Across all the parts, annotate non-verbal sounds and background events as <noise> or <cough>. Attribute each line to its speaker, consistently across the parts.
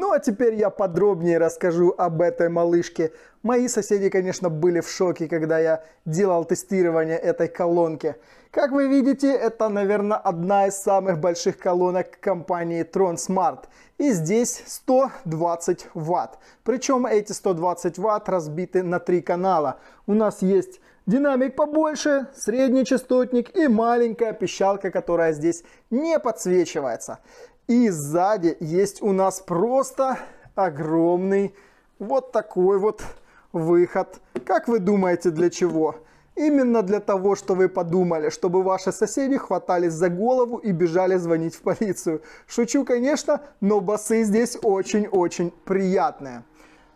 Speaker 1: Ну а теперь я подробнее расскажу об этой малышке. Мои соседи, конечно, были в шоке, когда я делал тестирование этой колонки. Как вы видите, это, наверное, одна из самых больших колонок компании Tron Smart. И здесь 120 ватт. Причем эти 120 ватт разбиты на три канала. У нас есть динамик побольше, средний частотник и маленькая пищалка, которая здесь не подсвечивается. И сзади есть у нас просто огромный вот такой вот выход. Как вы думаете, для чего? Именно для того, что вы подумали, чтобы ваши соседи хватались за голову и бежали звонить в полицию. Шучу, конечно, но басы здесь очень-очень приятные.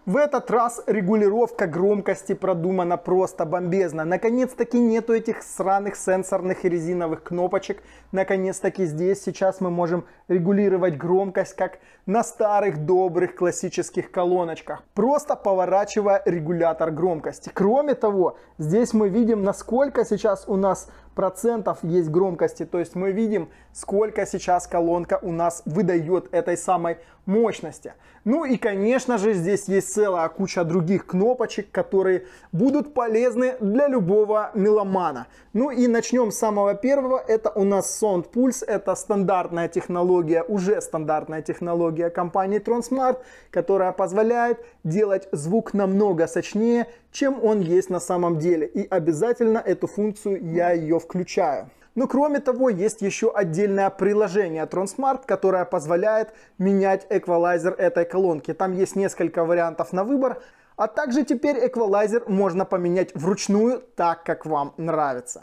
Speaker 1: В этот раз регулировка громкости продумана просто бомбезно. Наконец-таки нету этих сраных сенсорных и резиновых кнопочек. Наконец-таки здесь сейчас мы можем регулировать громкость, как на старых добрых классических колоночках. Просто поворачивая регулятор громкости. Кроме того, здесь мы видим, насколько сейчас у нас процентов есть громкости. То есть мы видим, сколько сейчас колонка у нас выдает этой самой мощности. Ну и, конечно же, здесь есть целая куча других кнопочек, которые будут полезны для любого меломана. Ну и начнем с самого первого. Это у нас Sound Pulse. Это стандартная технология, уже стандартная технология компании Tronsmart, которая позволяет делать звук намного сочнее, чем он есть на самом деле. И обязательно эту функцию я ее включаю. Но кроме того, есть еще отдельное приложение TronSmart, которое позволяет менять эквалайзер этой колонки. Там есть несколько вариантов на выбор. А также теперь эквалайзер можно поменять вручную так, как вам нравится.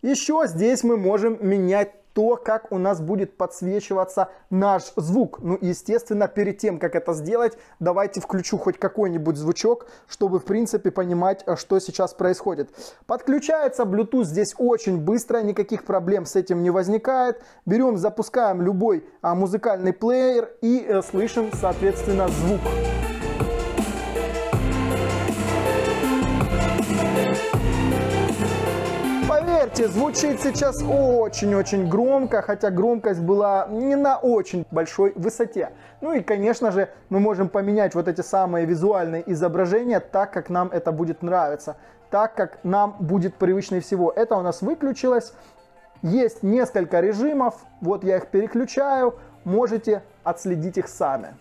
Speaker 1: Еще здесь мы можем менять то, как у нас будет подсвечиваться наш звук. Ну, естественно, перед тем, как это сделать, давайте включу хоть какой-нибудь звучок, чтобы, в принципе, понимать, э, что сейчас происходит. Подключается Bluetooth здесь очень быстро, никаких проблем с этим не возникает. Берем, запускаем любой а, музыкальный плеер и а, слышим, соответственно, звук. Поверьте, звучит сейчас очень-очень громко, хотя громкость была не на очень большой высоте. Ну и, конечно же, мы можем поменять вот эти самые визуальные изображения так, как нам это будет нравиться, так, как нам будет привычнее всего. Это у нас выключилось. Есть несколько режимов, вот я их переключаю, можете отследить их сами.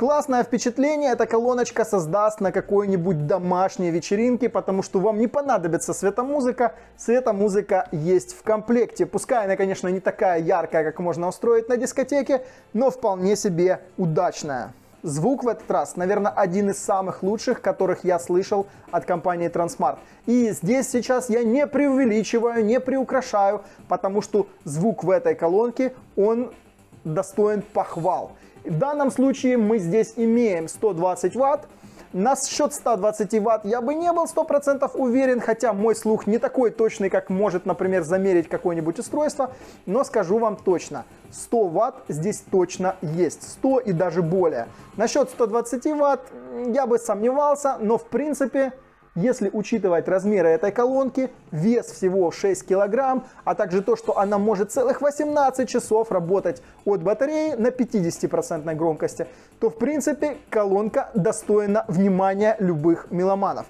Speaker 1: Классное впечатление эта колоночка создаст на какой-нибудь домашней вечеринке, потому что вам не понадобится светомузыка. Светомузыка есть в комплекте. Пускай она, конечно, не такая яркая, как можно устроить на дискотеке, но вполне себе удачная. Звук в этот раз, наверное, один из самых лучших, которых я слышал от компании Transmart. И здесь сейчас я не преувеличиваю, не приукрашаю, потому что звук в этой колонке, он достоин похвал. В данном случае мы здесь имеем 120 ватт. Насчет 120 ватт я бы не был 100% уверен, хотя мой слух не такой точный, как может, например, замерить какое-нибудь устройство, но скажу вам точно, 100 ватт здесь точно есть, 100 и даже более. Насчет 120 ватт я бы сомневался, но в принципе если учитывать размеры этой колонки, вес всего 6 килограмм, а также то, что она может целых 18 часов работать от батареи на 50% громкости, то в принципе колонка достойна внимания любых меломанов.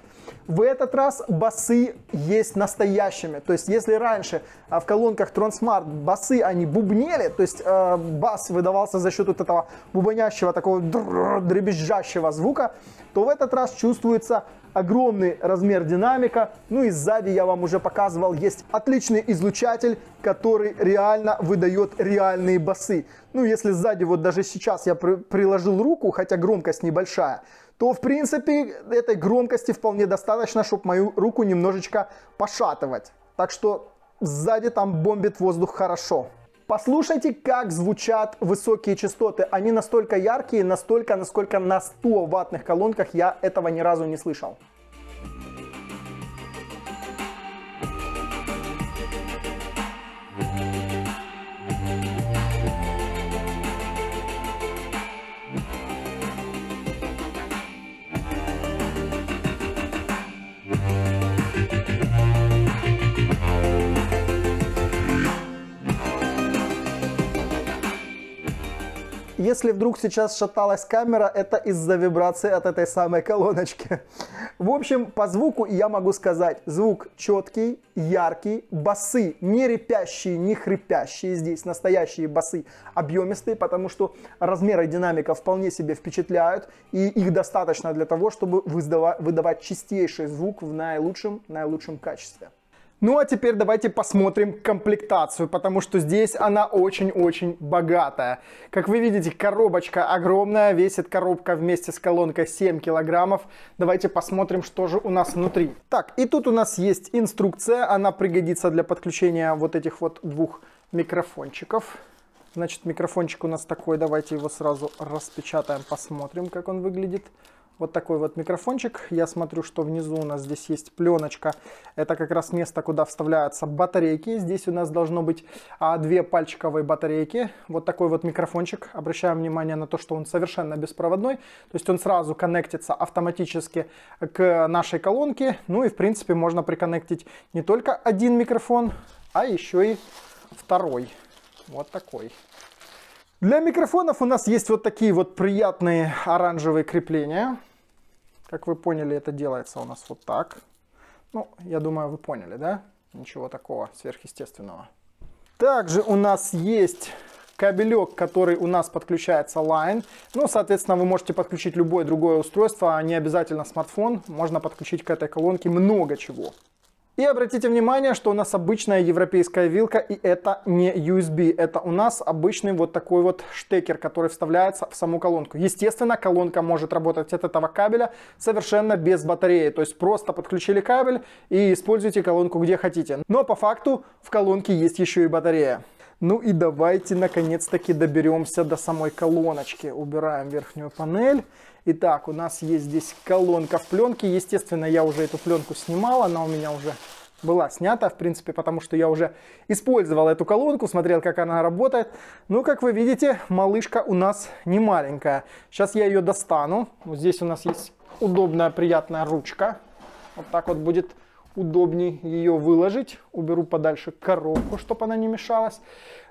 Speaker 1: В этот раз басы есть настоящими. То есть, если раньше а, в колонках Tronsmart басы, они бубнели, то есть э, бас выдавался за счет вот этого бубнящего, такого дребезжащего звука, то в этот раз чувствуется огромный размер динамика. Ну и сзади я вам уже показывал, есть отличный излучатель, который реально выдает реальные басы. Ну если сзади вот даже сейчас я при приложил руку, хотя громкость небольшая, то в принципе этой громкости вполне достаточно, чтобы мою руку немножечко пошатывать. Так что сзади там бомбит воздух хорошо. Послушайте, как звучат высокие частоты. Они настолько яркие, настолько, насколько на 100 ваттных колонках я этого ни разу не слышал. Если вдруг сейчас шаталась камера, это из-за вибрации от этой самой колоночки. В общем, по звуку я могу сказать, звук четкий, яркий, басы не репящие, не хрипящие здесь, настоящие басы объемистые, потому что размеры динамика вполне себе впечатляют, и их достаточно для того, чтобы выдавать чистейший звук в наилучшем, наилучшем качестве. Ну а теперь давайте посмотрим комплектацию, потому что здесь она очень-очень богатая. Как вы видите, коробочка огромная, весит коробка вместе с колонкой 7 килограммов. Давайте посмотрим, что же у нас внутри. Так, и тут у нас есть инструкция, она пригодится для подключения вот этих вот двух микрофончиков. Значит, микрофончик у нас такой, давайте его сразу распечатаем, посмотрим, как он выглядит вот такой вот микрофончик. Я смотрю, что внизу у нас здесь есть пленочка. Это как раз место, куда вставляются батарейки. Здесь у нас должно быть а, две пальчиковые батарейки. Вот такой вот микрофончик. Обращаем внимание на то, что он совершенно беспроводной. То есть он сразу коннектится автоматически к нашей колонке. Ну и в принципе можно приконнектить не только один микрофон, а еще и второй. Вот такой. Для микрофонов у нас есть вот такие вот приятные оранжевые крепления. Как вы поняли, это делается у нас вот так. Ну, я думаю, вы поняли, да? Ничего такого сверхъестественного. Также у нас есть кабелек, который у нас подключается Line. Ну, соответственно, вы можете подключить любое другое устройство, а не обязательно смартфон. Можно подключить к этой колонке много чего. И обратите внимание, что у нас обычная европейская вилка, и это не USB. Это у нас обычный вот такой вот штекер, который вставляется в саму колонку. Естественно, колонка может работать от этого кабеля совершенно без батареи. То есть просто подключили кабель и используйте колонку где хотите. Но по факту в колонке есть еще и батарея. Ну и давайте наконец-таки доберемся до самой колоночки. Убираем верхнюю панель. Итак, у нас есть здесь колонка в пленке. Естественно, я уже эту пленку снимал, она у меня уже была снята, в принципе, потому что я уже использовал эту колонку, смотрел, как она работает. Ну, как вы видите, малышка у нас не маленькая. Сейчас я ее достану. Вот здесь у нас есть удобная, приятная ручка. Вот так вот будет удобнее ее выложить. Уберу подальше коробку, чтобы она не мешалась.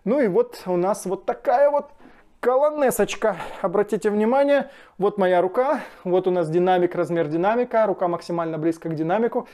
Speaker 1: Ну и вот у нас вот такая вот Колонесочка. Обратите внимание, вот моя рука, вот у нас динамик, размер динамика, рука максимально близко к динамику.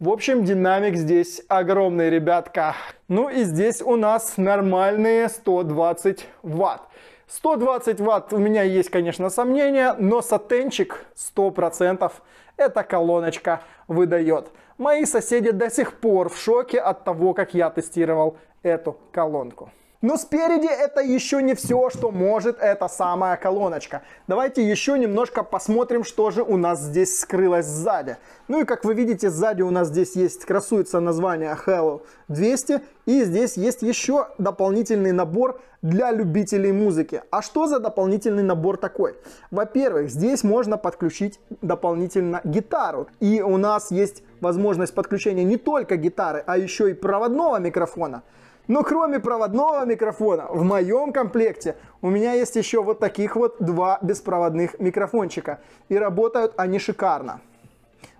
Speaker 1: В общем, динамик здесь огромный, ребятка. Ну и здесь у нас нормальные 120 ватт. 120 ватт у меня есть, конечно, сомнения, но сатенчик 100% эта колоночка выдает. Мои соседи до сих пор в шоке от того, как я тестировал эту колонку. Но спереди это еще не все, что может эта самая колоночка. Давайте еще немножко посмотрим, что же у нас здесь скрылось сзади. Ну и как вы видите, сзади у нас здесь есть, красуется название Hello 200. И здесь есть еще дополнительный набор для любителей музыки. А что за дополнительный набор такой? Во-первых, здесь можно подключить дополнительно гитару. И у нас есть возможность подключения не только гитары, а еще и проводного микрофона. Но кроме проводного микрофона, в моем комплекте у меня есть еще вот таких вот два беспроводных микрофончика. И работают они шикарно.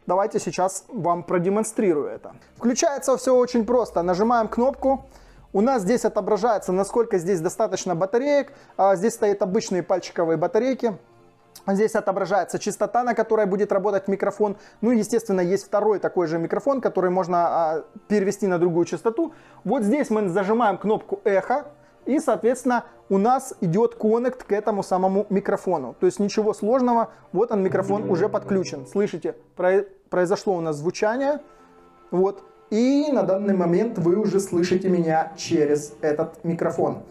Speaker 1: Давайте сейчас вам продемонстрирую это. Включается все очень просто. Нажимаем кнопку. У нас здесь отображается, насколько здесь достаточно батареек. А здесь стоят обычные пальчиковые батарейки. Здесь отображается частота, на которой будет работать микрофон. Ну, естественно, есть второй такой же микрофон, который можно а, перевести на другую частоту. Вот здесь мы зажимаем кнопку эхо. И, соответственно, у нас идет коннект к этому самому микрофону. То есть ничего сложного. Вот он, микрофон уже подключен. Слышите, произошло у нас звучание. Вот. И на данный момент вы уже слышите меня через этот микрофон.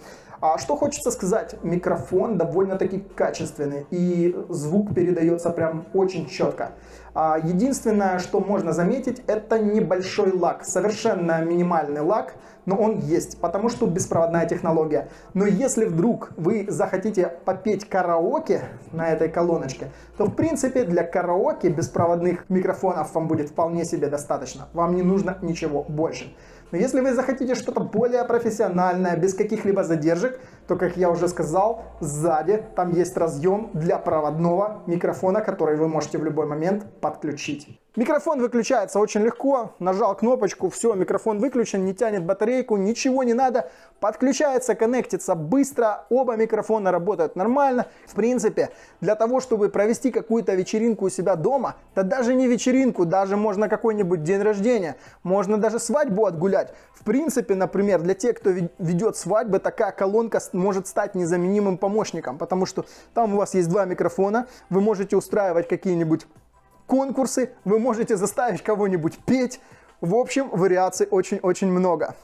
Speaker 1: А что хочется сказать, микрофон довольно-таки качественный и звук передается прям очень четко. А единственное, что можно заметить, это небольшой лак, совершенно минимальный лак, но он есть, потому что беспроводная технология. Но если вдруг вы захотите попеть караоке на этой колоночке, то в принципе для караоке беспроводных микрофонов вам будет вполне себе достаточно. Вам не нужно ничего больше. Но если вы захотите что-то более профессиональное, без каких-либо задержек, то, как я уже сказал, сзади там есть разъем для проводного микрофона, который вы можете в любой момент подключить. Микрофон выключается очень легко. Нажал кнопочку, все, микрофон выключен, не тянет батарейку, ничего не надо. Подключается, коннектится быстро, оба микрофона работают нормально. В принципе, для того, чтобы провести какую-то вечеринку у себя дома, да даже не вечеринку, даже можно какой-нибудь день рождения, можно даже свадьбу отгулять. В принципе, например, для тех, кто ведет свадьбы, такая колонка может стать незаменимым помощником, потому что там у вас есть два микрофона, вы можете устраивать какие-нибудь конкурсы, вы можете заставить кого-нибудь петь. В общем, вариаций очень-очень много.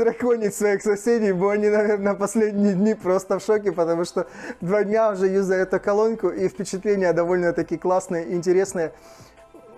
Speaker 1: Не буду драконить своих соседей, бо они, наверное, последние дни просто в шоке, потому что два дня уже юзаю эту колонку, и впечатления довольно-таки классные, интересные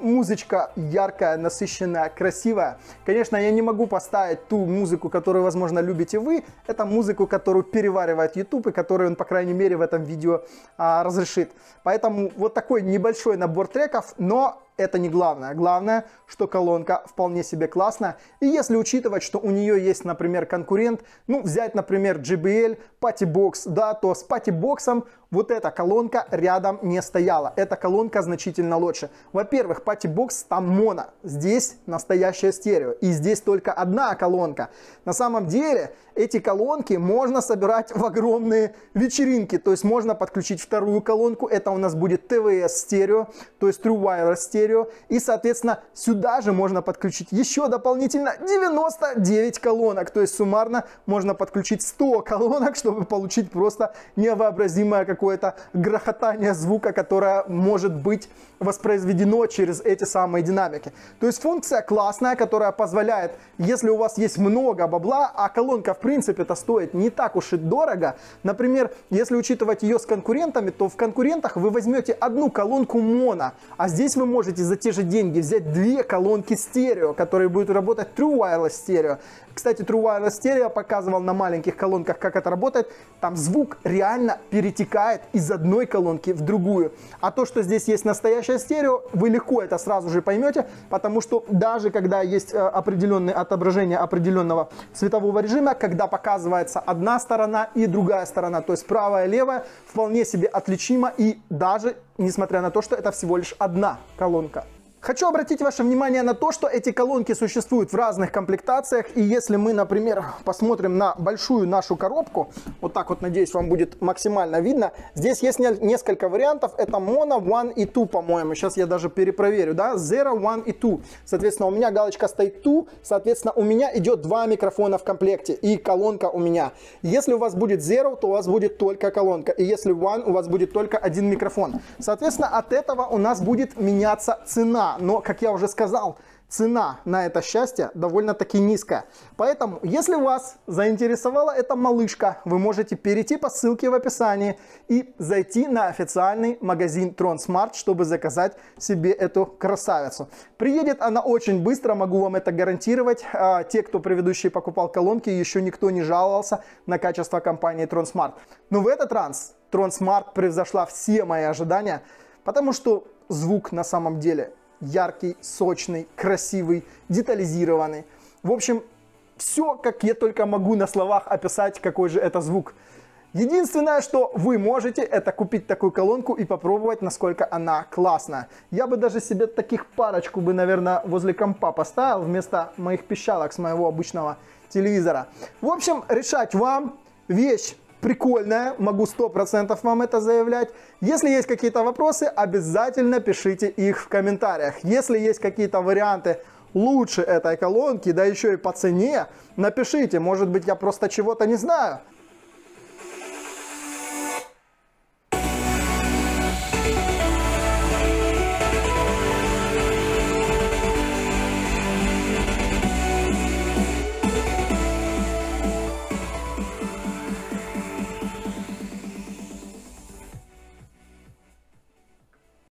Speaker 1: музычка яркая, насыщенная, красивая. Конечно, я не могу поставить ту музыку, которую, возможно, любите вы. Это музыку, которую переваривает YouTube и которую он, по крайней мере, в этом видео а, разрешит. Поэтому вот такой небольшой набор треков, но это не главное. Главное, что колонка вполне себе классная. И если учитывать, что у нее есть, например, конкурент, ну, взять, например, JBL, Pattybox, да, то с Pattybox вот эта колонка рядом не стояла. Эта колонка значительно лучше. Во-первых, Pattybox там моно. Здесь настоящее стерео. И здесь только одна колонка. На самом деле, эти колонки можно собирать в огромные вечеринки. То есть можно подключить вторую колонку. Это у нас будет TVS стерео, то есть True Wireless стерео. И, соответственно, сюда же можно подключить еще дополнительно 99 колонок. То есть суммарно можно подключить 100 колонок, <laughs> чтобы получить просто невообразимое какое-то грохотание звука, которое может быть воспроизведено через эти самые динамики. То есть функция классная, которая позволяет, если у вас есть много бабла, а колонка в принципе это стоит не так уж и дорого. Например, если учитывать ее с конкурентами, то в конкурентах вы возьмете одну колонку моно, а здесь вы можете за те же деньги взять две колонки стерео, которые будут работать True Wireless стерео. Кстати, True Wireless Stereo показывал на маленьких колонках, как это работает. Там звук реально перетекает из одной колонки в другую. А то, что здесь есть настоящее стерео, вы легко это сразу же поймете, потому что даже когда есть э, определенное отображение определенного цветового режима, когда показывается одна сторона и другая сторона, то есть правая и левая, вполне себе отличимо и даже несмотря на то, что это всего лишь одна колонка. Хочу обратить ваше внимание на то, что эти колонки существуют в разных комплектациях. И если мы, например, посмотрим на большую нашу коробку, вот так вот, надеюсь, вам будет максимально видно. Здесь есть несколько вариантов. Это Mono, One и Two, по-моему. Сейчас я даже перепроверю, да? Zero, One и Two. Соответственно, у меня галочка стоит Two. Соответственно, у меня идет два микрофона в комплекте и колонка у меня. Если у вас будет Zero, то у вас будет только колонка. И если One, у вас будет только один микрофон. Соответственно, от этого у нас будет меняться цена но, как я уже сказал, цена на это счастье довольно-таки низкая. Поэтому, если вас заинтересовала эта малышка, вы можете перейти по ссылке в описании и зайти на официальный магазин TronSmart, чтобы заказать себе эту красавицу. Приедет она очень быстро, могу вам это гарантировать. А, те, кто предыдущие покупал колонки, еще никто не жаловался на качество компании TronSmart. Но в этот раз TronSmart превзошла все мои ожидания, потому что звук на самом деле яркий, сочный, красивый, детализированный. В общем, все, как я только могу на словах описать, какой же это звук. Единственное, что вы можете, это купить такую колонку и попробовать, насколько она классная. Я бы даже себе таких парочку бы, наверное, возле компа поставил вместо моих пищалок с моего обычного телевизора. В общем, решать вам. Вещь прикольная, могу 100% вам это заявлять. Если есть какие-то вопросы, обязательно пишите их в комментариях. Если есть какие-то варианты лучше этой колонки, да еще и по цене, напишите, может быть я просто чего-то не знаю.